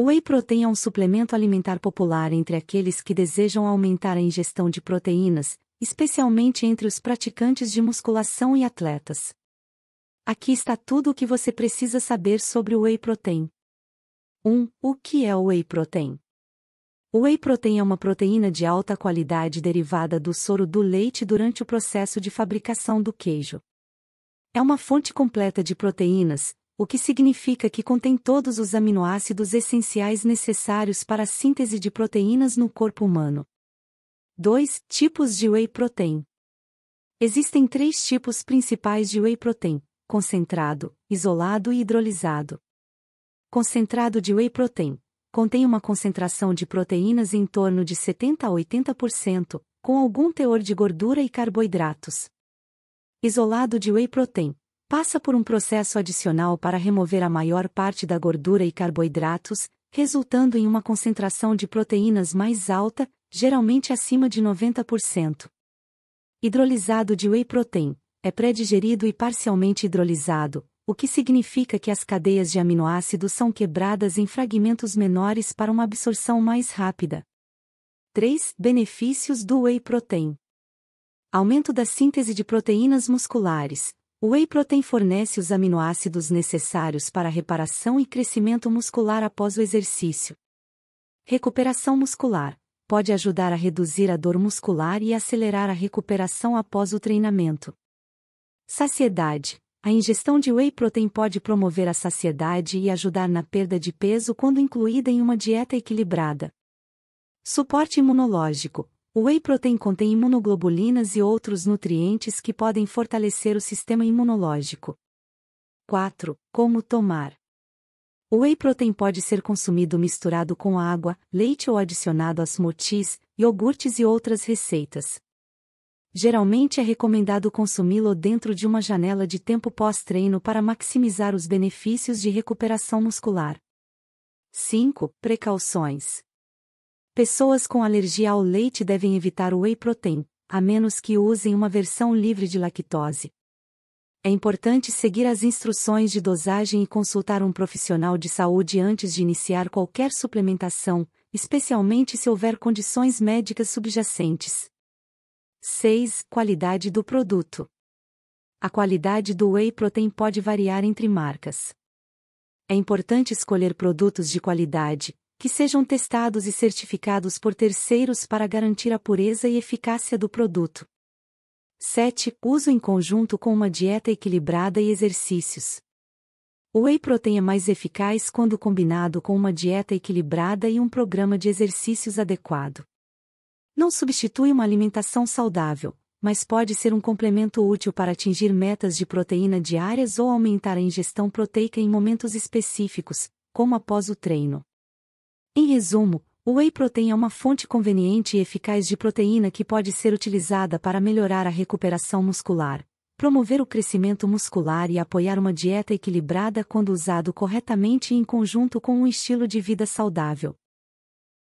O whey protein é um suplemento alimentar popular entre aqueles que desejam aumentar a ingestão de proteínas, especialmente entre os praticantes de musculação e atletas. Aqui está tudo o que você precisa saber sobre o whey protein. 1. O que é o whey protein? O whey protein é uma proteína de alta qualidade derivada do soro do leite durante o processo de fabricação do queijo. É uma fonte completa de proteínas, o que significa que contém todos os aminoácidos essenciais necessários para a síntese de proteínas no corpo humano. 2. Tipos de whey protein. Existem três tipos principais de whey protein: concentrado, isolado e hidrolisado. Concentrado de whey protein contém uma concentração de proteínas em torno de 70 a 80%, com algum teor de gordura e carboidratos. Isolado de whey protein passa por um processo adicional para remover a maior parte da gordura e carboidratos, resultando em uma concentração de proteínas mais alta, geralmente acima de 90%. Hidrolisado de whey protein é pré-digerido e parcialmente hidrolisado, o que significa que as cadeias de aminoácidos são quebradas em fragmentos menores para uma absorção mais rápida. 3. Benefícios do whey protein. Aumento da síntese de proteínas musculares, o whey protein fornece os aminoácidos necessários para reparação e crescimento muscular após o exercício. Recuperação muscular pode ajudar a reduzir a dor muscular e acelerar a recuperação após o treinamento. Saciedade. A ingestão de whey protein pode promover a saciedade e ajudar na perda de peso quando incluída em uma dieta equilibrada. Suporte imunológico. O whey protein contém imunoglobulinas e outros nutrientes que podem fortalecer o sistema imunológico. 4. Como tomar? O whey protein pode ser consumido misturado com água, leite ou adicionado a smoothies, iogurtes e outras receitas. Geralmente é recomendado consumi-lo dentro de uma janela de tempo pós-treino para maximizar os benefícios de recuperação muscular. 5. Precauções. Pessoas com alergia ao leite devem evitar o whey protein, a menos que usem uma versão livre de lactose. É importante seguir as instruções de dosagem e consultar um profissional de saúde antes de iniciar qualquer suplementação, especialmente se houver condições médicas subjacentes. 6. Qualidade do produto. A qualidade do whey protein pode variar entre marcas. É importante escolher produtos de qualidade, que sejam testados e certificados por terceiros para garantir a pureza e eficácia do produto. 7. Uso em conjunto com uma dieta equilibrada e exercícios. O whey protein é mais eficaz quando combinado com uma dieta equilibrada e um programa de exercícios adequado. Não substitui uma alimentação saudável, mas pode ser um complemento útil para atingir metas de proteína diárias ou aumentar a ingestão proteica em momentos específicos, como após o treino. Em resumo, o whey protein é uma fonte conveniente e eficaz de proteína que pode ser utilizada para melhorar a recuperação muscular, promover o crescimento muscular e apoiar uma dieta equilibrada quando usado corretamente e em conjunto com um estilo de vida saudável.